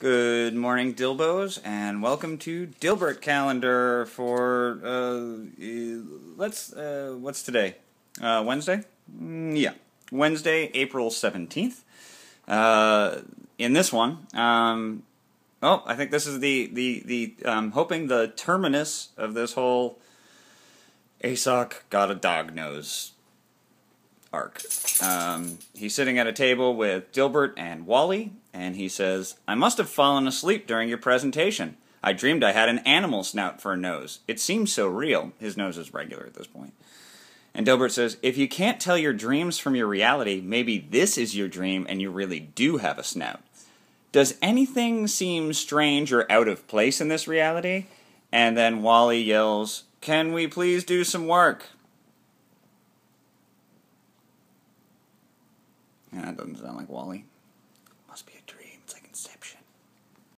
Good morning, Dilbos, and welcome to Dilbert Calendar for uh, let's uh, what's today? Uh, Wednesday? Mm, yeah, Wednesday, April seventeenth. Uh, in this one, um, oh, I think this is the the the um, hoping the terminus of this whole Asok got a dog nose arc. Um, he's sitting at a table with Dilbert and Wally, and he says, I must have fallen asleep during your presentation. I dreamed I had an animal snout for a nose. It seems so real. His nose is regular at this point. And Dilbert says, If you can't tell your dreams from your reality, maybe this is your dream and you really do have a snout. Does anything seem strange or out of place in this reality? And then Wally yells, Can we please do some work? Yeah, that doesn't sound like Wally. Must be a dream.